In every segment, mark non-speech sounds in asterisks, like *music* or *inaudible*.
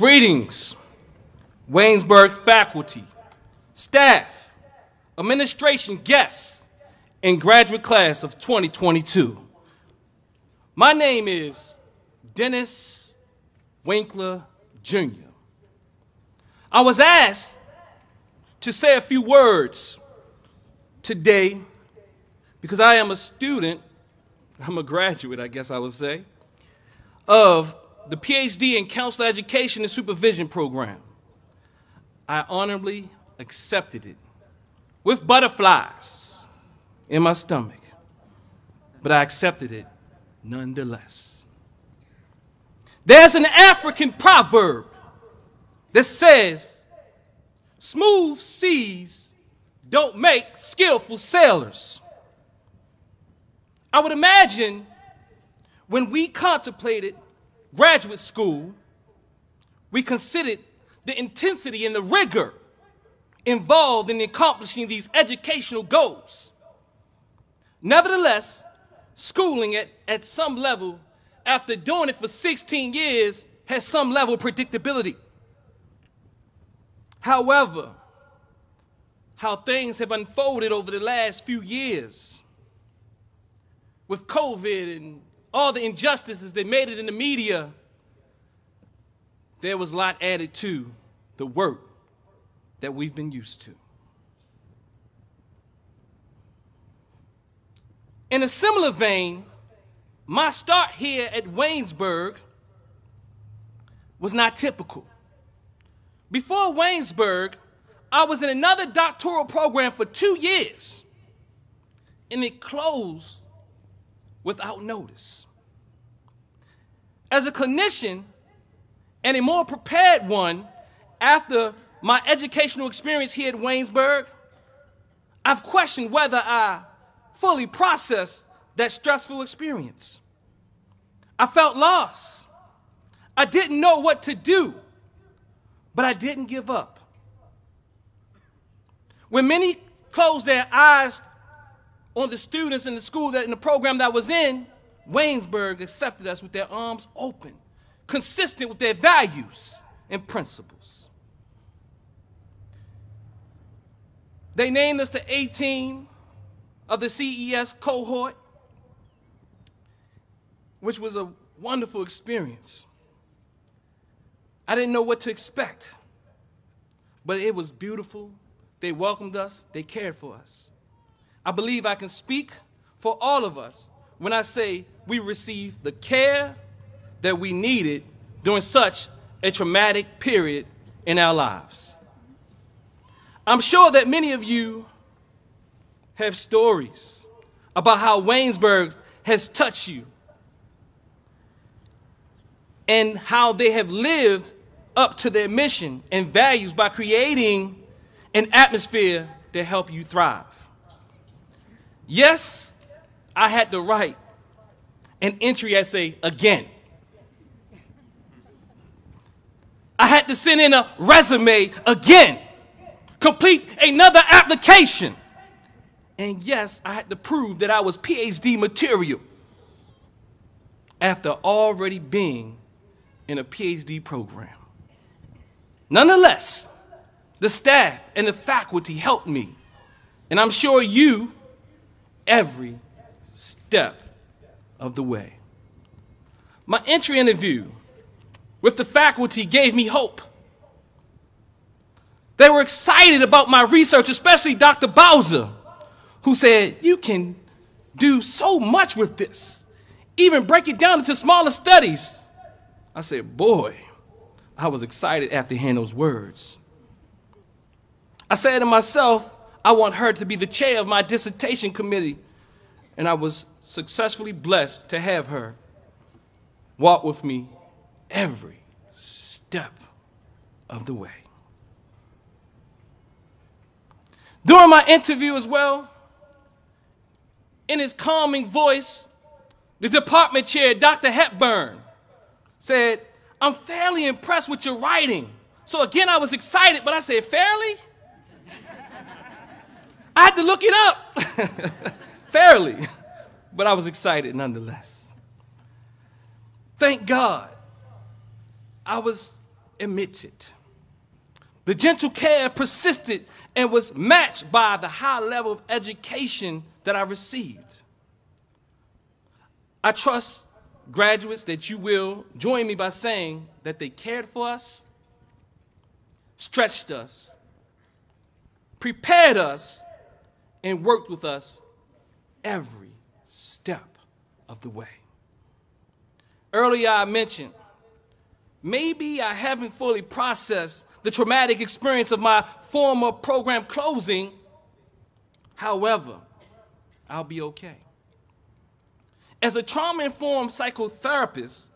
Greetings, Waynesburg faculty, staff, administration, guests, and graduate class of 2022. My name is Dennis Winkler Jr. I was asked to say a few words today because I am a student, I'm a graduate, I guess I would say, of the PhD in Counselor Education and Supervision program. I honorably accepted it with butterflies in my stomach, but I accepted it nonetheless. There's an African proverb that says, smooth seas don't make skillful sailors. I would imagine when we contemplated graduate school, we considered the intensity and the rigor involved in accomplishing these educational goals. Nevertheless, schooling at, at some level, after doing it for 16 years, has some level of predictability. However, how things have unfolded over the last few years with COVID and all the injustices that made it in the media, there was a lot added to the work that we've been used to. In a similar vein, my start here at Waynesburg was not typical. Before Waynesburg, I was in another doctoral program for two years, and it closed without notice. As a clinician and a more prepared one after my educational experience here at Waynesburg, I've questioned whether I fully processed that stressful experience. I felt lost. I didn't know what to do, but I didn't give up. When many closed their eyes on the students in the school that in the program that I was in, Waynesburg accepted us with their arms open, consistent with their values and principles. They named us the A team of the CES cohort, which was a wonderful experience. I didn't know what to expect, but it was beautiful. They welcomed us, they cared for us. I believe I can speak for all of us when I say we received the care that we needed during such a traumatic period in our lives. I'm sure that many of you have stories about how Waynesburg has touched you and how they have lived up to their mission and values by creating an atmosphere to help you thrive. Yes, I had to write an entry essay again. I had to send in a resume again, complete another application. And yes, I had to prove that I was PhD material after already being in a PhD program. Nonetheless, the staff and the faculty helped me, and I'm sure you every step of the way. My entry interview with the faculty gave me hope. They were excited about my research, especially Dr. Bowser, who said, You can do so much with this, even break it down into smaller studies. I said, Boy, I was excited after hearing those words. I said to myself, I want her to be the chair of my dissertation committee. And I was successfully blessed to have her walk with me every step of the way. During my interview as well, in his calming voice, the department chair, Dr. Hepburn, said, I'm fairly impressed with your writing. So again, I was excited, but I said, fairly? To look it up *laughs* fairly, but I was excited nonetheless. Thank God I was admitted. The gentle care persisted and was matched by the high level of education that I received. I trust graduates that you will join me by saying that they cared for us, stretched us, prepared us, and worked with us every step of the way. Earlier, I mentioned maybe I haven't fully processed the traumatic experience of my former program closing. However, I'll be okay. As a trauma informed psychotherapist,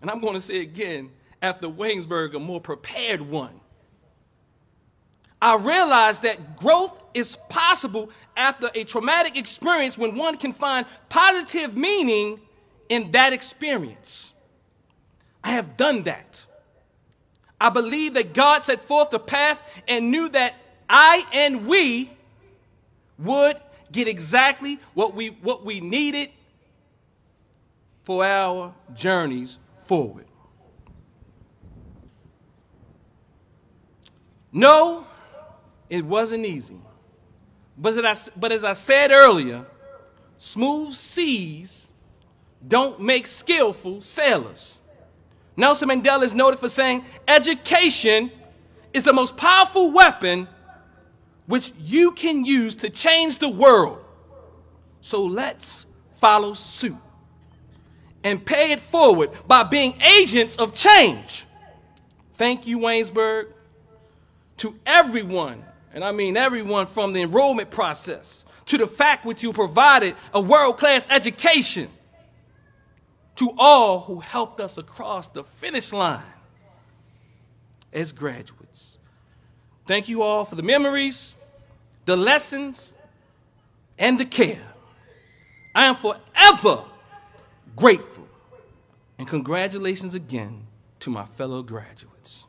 and I'm going to say again, after Waynesburg, a more prepared one, I realized that growth is possible after a traumatic experience when one can find positive meaning in that experience. I have done that. I believe that God set forth the path and knew that I and we would get exactly what we, what we needed for our journeys forward. No, it wasn't easy. But as, I, but as I said earlier, smooth seas don't make skillful sailors. Nelson Mandela is noted for saying, education is the most powerful weapon which you can use to change the world. So let's follow suit and pay it forward by being agents of change. Thank you, Waynesburg, to everyone and I mean everyone from the enrollment process to the faculty who provided a world class education, to all who helped us across the finish line as graduates. Thank you all for the memories, the lessons, and the care. I am forever grateful. And congratulations again to my fellow graduates.